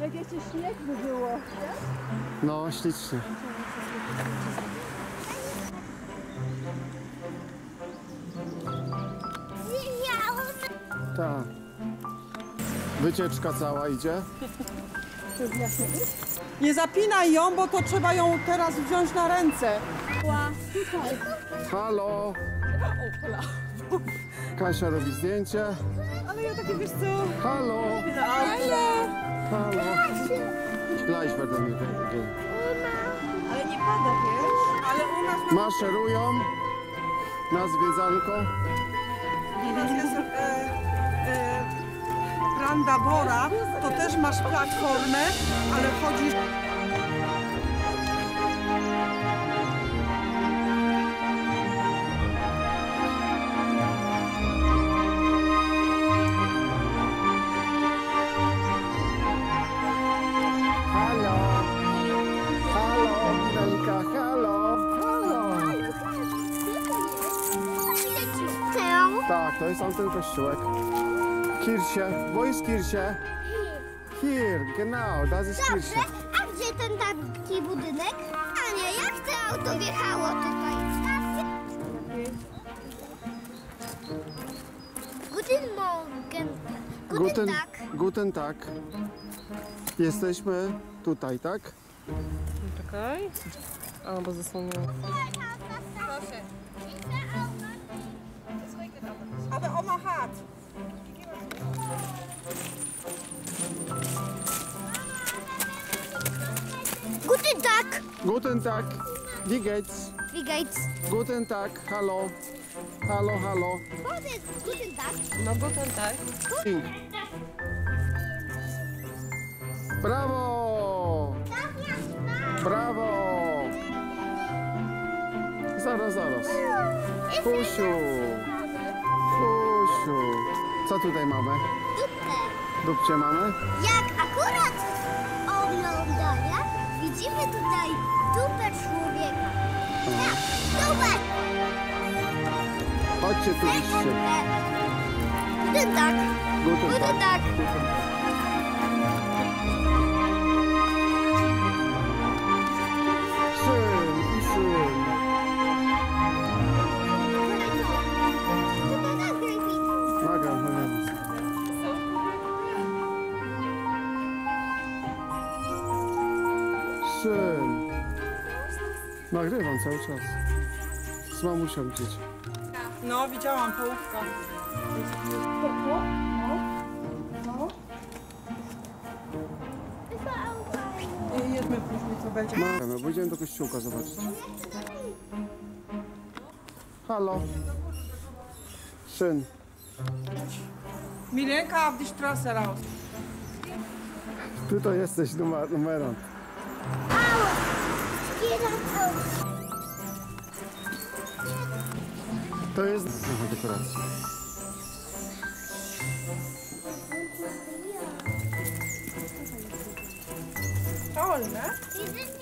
Jak jeszcze śnieg by było. No, ślicznie. Tak. Wycieczka cała idzie. Nie zapinaj ją, bo to trzeba ją teraz wziąć na ręce. Halo! Kasia robi zdjęcie. Ale ja takie, wiesz co... Halo! Halo! Gleich będę mi gehen. Ale nie pada, wiesz? Ale u nas Maszerują na zwiedzanko. jest e, e, Randa Bora, to też masz platformę, ale chodzisz... Tak, to jest tamten kościółek. Kirche. Wo ist Kirche? Hier, genau, das ist Dobrze, Kirche. a gdzie ten taki budynek? Ania, jak to auto wjechało tutaj? Guten Morgen. Guten, Guten, Tag. guten Tag. Jesteśmy tutaj, tak? Czekaj. A, bo zasłoniłam. Aber Oma hat. Guten Tag. Guten Tag. Wie geht's? Wie geht's? Guten Tag, hallo. Halo, halo. Powiedz guten Tag. No bo ten tak. Pink. Brawo! Brawo! Zaraz, zaraz. Fusiu! Fusiu! Co tutaj mamy? Dupę. Dupcie mamy? Jak akurat oglądania widzimy tutaj dupę człowieka. Tak, dupę. Chodźcie tu liście. Guten Tag. Guten Guten Tag. Tag. Nagram, nagram. Schön. Nagrywam cały czas. Z mamusią gdzieś. No, widziałam połówka. I Jedźmy później, co będzie. Mamy, pójdziemy do kościółka zobaczyć. Halo. Schön. Milenka auf die Straße raus. Ty to jesteś numer, numerem. To jest dekoracja. Toll, ne?